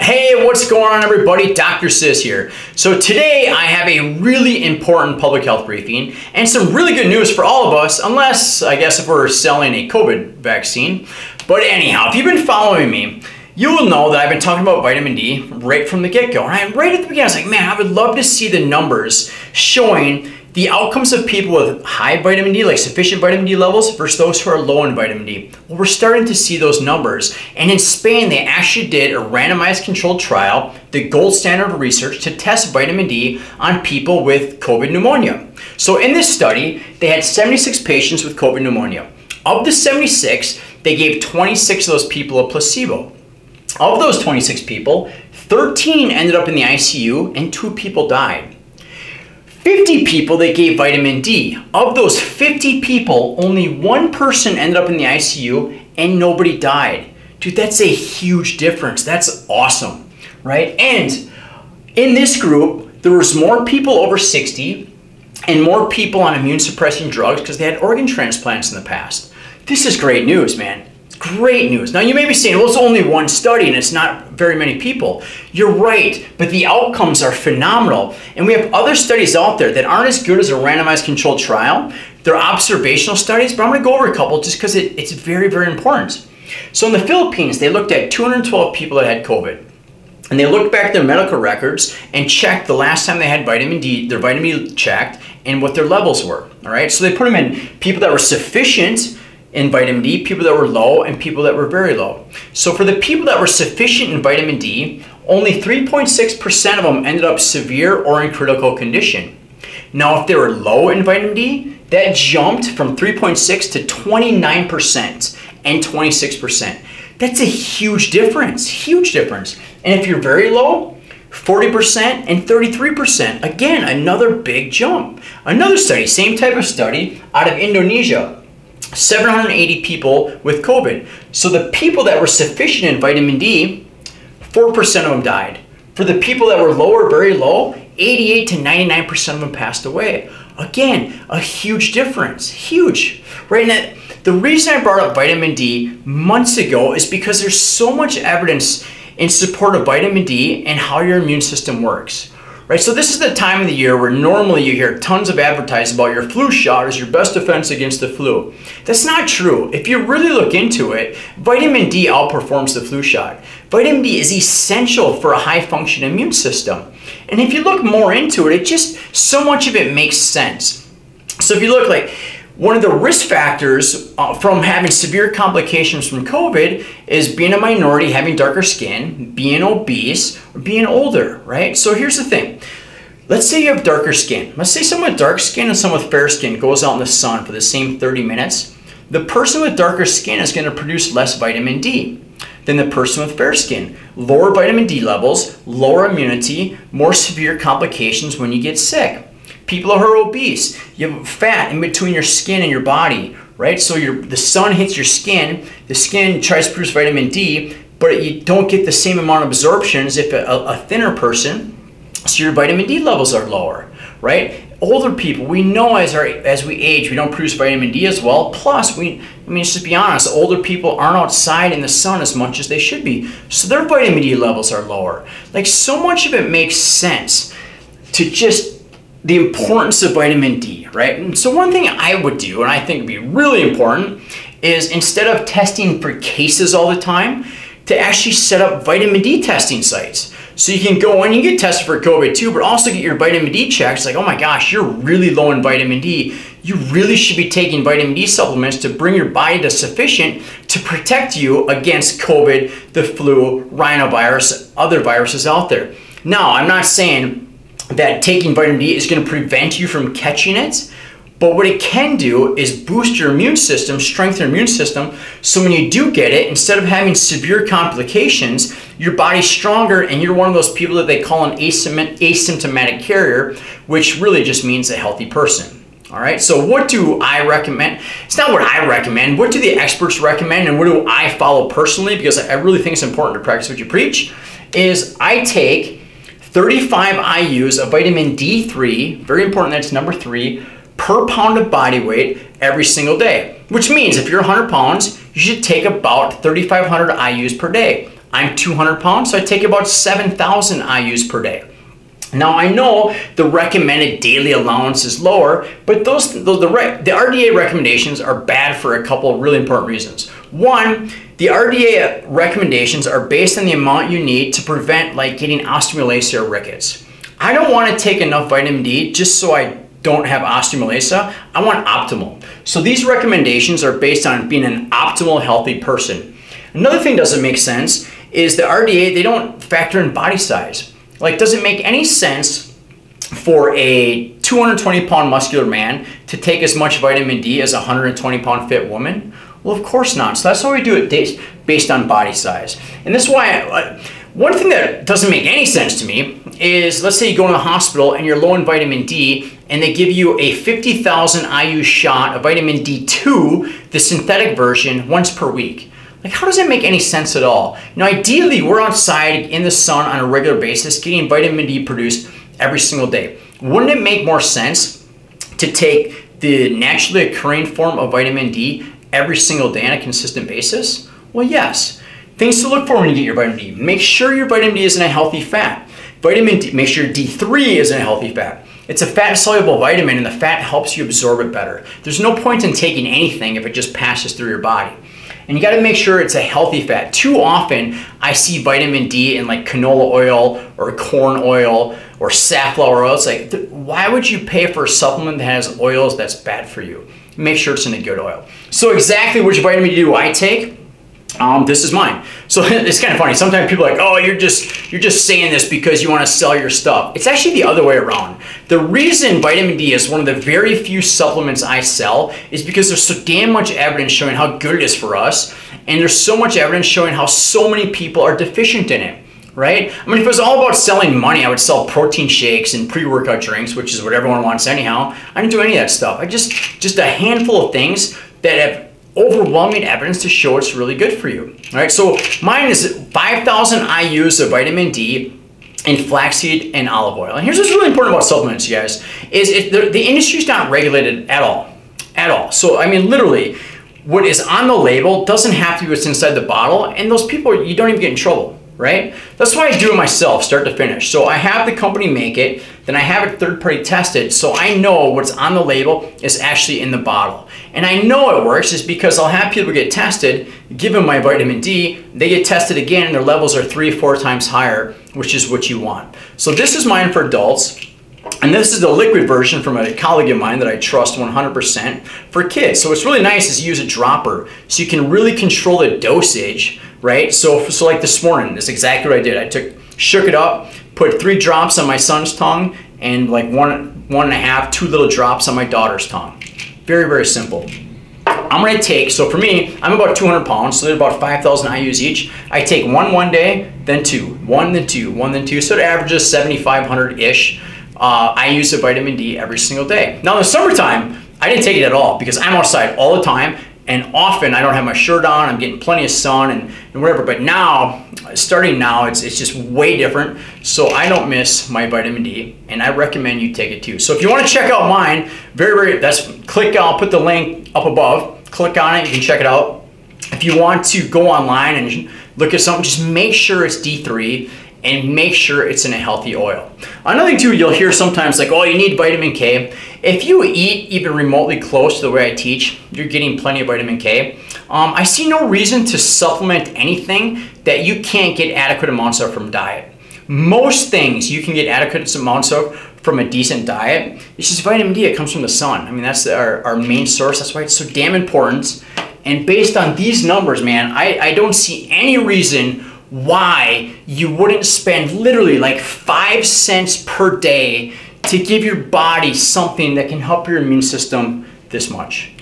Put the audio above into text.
Hey, what's going on everybody? Dr. Czys here. So today I have a really important public health briefing and some really good news for all of us, unless I guess if we're selling a COVID vaccine. But anyhow, if you've been following me, you will know that I've been talking about vitamin D right from the get-go. Right? right at the beginning, I was like, man, I would love to see the numbers showing the outcomes of people with high vitamin D, like sufficient vitamin D levels, versus those who are low in vitamin D. Well, we're starting to see those numbers. And in Spain, they actually did a randomized controlled trial, the gold standard of research, to test vitamin D on people with COVID pneumonia. So in this study, they had 76 patients with COVID pneumonia. Of the 76, they gave 26 of those people a placebo. Of those 26 people, 13 ended up in the ICU and two people died. 50 people they gave vitamin D. Of those 50 people, only one person ended up in the ICU and nobody died. Dude, that's a huge difference. That's awesome, right? And in this group, there was more people over 60 and more people on immune suppressing drugs because they had organ transplants in the past. This is great news, man. Great news. Now you may be saying, well, it's only one study and it's not very many people. You're right, but the outcomes are phenomenal. And we have other studies out there that aren't as good as a randomized controlled trial. They're observational studies, but I'm gonna go over a couple just because it, it's very, very important. So in the Philippines, they looked at 212 people that had COVID. And they looked back their medical records and checked the last time they had vitamin D, their vitamin D checked, and what their levels were. All right, so they put them in people that were sufficient in vitamin D, people that were low, and people that were very low. So for the people that were sufficient in vitamin D, only 3.6% of them ended up severe or in critical condition. Now, if they were low in vitamin D, that jumped from 3.6 to 29% and 26%. That's a huge difference, huge difference. And if you're very low, 40% and 33%. Again, another big jump. Another study, same type of study out of Indonesia. 780 people with COVID. So the people that were sufficient in vitamin D, 4% of them died. For the people that were low or very low, 88 to 99% of them passed away. Again, a huge difference, huge. Right now, the reason I brought up vitamin D months ago is because there's so much evidence in support of vitamin D and how your immune system works right? So this is the time of the year where normally you hear tons of advertising about your flu shot as your best defense against the flu. That's not true. If you really look into it, vitamin D outperforms the flu shot. Vitamin D is essential for a high function immune system. And if you look more into it, it just, so much of it makes sense. So if you look like, one of the risk factors uh, from having severe complications from COVID is being a minority, having darker skin, being obese, or being older, right? So here's the thing. Let's say you have darker skin. Let's say someone with dark skin and someone with fair skin goes out in the sun for the same 30 minutes. The person with darker skin is going to produce less vitamin D than the person with fair skin. Lower vitamin D levels, lower immunity, more severe complications when you get sick. People who are obese, you have fat in between your skin and your body, right? So your, the sun hits your skin, the skin tries to produce vitamin D, but you don't get the same amount of absorption as if a, a thinner person, so your vitamin D levels are lower, right? Older people, we know as our as we age, we don't produce vitamin D as well. Plus, we I mean, just be honest, older people aren't outside in the sun as much as they should be, so their vitamin D levels are lower. Like so much of it makes sense to just the importance of vitamin D, right? And so one thing I would do, and I think would be really important, is instead of testing for cases all the time, to actually set up vitamin D testing sites. So you can go in and you get tested for COVID too, but also get your vitamin D checked. It's like, oh my gosh, you're really low in vitamin D. You really should be taking vitamin D supplements to bring your body to sufficient to protect you against COVID, the flu, rhinovirus, other viruses out there. Now, I'm not saying that taking vitamin D is going to prevent you from catching it. But what it can do is boost your immune system, strengthen your immune system, so when you do get it, instead of having severe complications, your body's stronger and you're one of those people that they call an asymptomatic carrier, which really just means a healthy person. All right, so what do I recommend? It's not what I recommend. What do the experts recommend and what do I follow personally? Because I really think it's important to practice what you preach. Is I take 35 IUs of vitamin D3, very important, that's number three, per pound of body weight every single day. Which means if you're 100 pounds, you should take about 3,500 IUs per day. I'm 200 pounds, so I take about 7,000 IUs per day. Now I know the recommended daily allowance is lower, but those the, the, the RDA recommendations are bad for a couple of really important reasons. One, the RDA recommendations are based on the amount you need to prevent like getting osteomalacia or rickets. I don't want to take enough vitamin D just so I don't have osteomalacia. I want optimal. So these recommendations are based on being an optimal healthy person. Another thing doesn't make sense is the RDA, they don't factor in body size. Like, does it make any sense for a 220 pound muscular man to take as much vitamin D as a 120 pound fit woman? Well, of course not. So that's why we do it based on body size. And this is why, uh, one thing that doesn't make any sense to me is let's say you go to the hospital and you're low in vitamin D and they give you a 50,000 IU shot of vitamin D2, the synthetic version, once per week. Like, how does that make any sense at all? You know, ideally, we're outside in the sun on a regular basis getting vitamin D produced every single day. Wouldn't it make more sense to take the naturally occurring form of vitamin D every single day on a consistent basis? Well, yes. Things to look for when you get your vitamin D. Make sure your vitamin D is in a healthy fat. Vitamin D, make sure D3 is in a healthy fat. It's a fat soluble vitamin and the fat helps you absorb it better. There's no point in taking anything if it just passes through your body. And you gotta make sure it's a healthy fat. Too often, I see vitamin D in like canola oil or corn oil or safflower oil. It's like, why would you pay for a supplement that has oils that's bad for you? Make sure it's in a good oil. So exactly which vitamin D do I take? Um, this is mine. So it's kind of funny. Sometimes people are like, oh, you're just you're just saying this because you want to sell your stuff. It's actually the other way around. The reason vitamin D is one of the very few supplements I sell is because there's so damn much evidence showing how good it is for us, and there's so much evidence showing how so many people are deficient in it. Right? I mean, if it was all about selling money, I would sell protein shakes and pre-workout drinks, which is what everyone wants anyhow. I don't do any of that stuff. I just just a handful of things that have overwhelming evidence to show it's really good for you. All right, so mine is 5,000 IUs of vitamin D in flaxseed and olive oil. And here's what's really important about supplements, you guys, is it, the, the industry's not regulated at all, at all. So, I mean, literally, what is on the label doesn't have to be what's inside the bottle, and those people, you don't even get in trouble right? That's why I do it myself, start to finish. So I have the company make it, then I have it third party tested, so I know what's on the label is actually in the bottle. And I know it works is because I'll have people get tested, give them my vitamin D, they get tested again and their levels are three, four times higher, which is what you want. So this is mine for adults. And this is the liquid version from a colleague of mine that I trust 100% for kids. So what's really nice is you use a dropper so you can really control the dosage right? So, so like this morning, that's exactly what I did. I took, shook it up, put three drops on my son's tongue, and like one, one and a half, two little drops on my daughter's tongue. Very, very simple. I'm gonna take, so for me, I'm about 200 pounds, so they're about 5,000 IUs each. I take one one day, then two, one then two, one then two, so it averages 7,500-ish uh, IUs of vitamin D every single day. Now in the summertime, I didn't take it at all because I'm outside all the time and often I don't have my shirt on, I'm getting plenty of sun and, and whatever, but now, starting now, it's, it's just way different, so I don't miss my vitamin D, and I recommend you take it too. So if you wanna check out mine, very, very, that's, click, I'll put the link up above, click on it, you can check it out. If you want to go online and look at something, just make sure it's D3 and make sure it's in a healthy oil. Another thing too, you'll hear sometimes like, oh, you need vitamin K. If you eat even remotely close to the way I teach, you're getting plenty of vitamin K. Um, I see no reason to supplement anything that you can't get adequate amounts of from diet. Most things you can get adequate amounts of from a decent diet. It's just vitamin D, it comes from the sun. I mean, that's our, our main source. That's why it's so damn important. And based on these numbers, man, I, I don't see any reason why you wouldn't spend literally like five cents per day to give your body something that can help your immune system this much.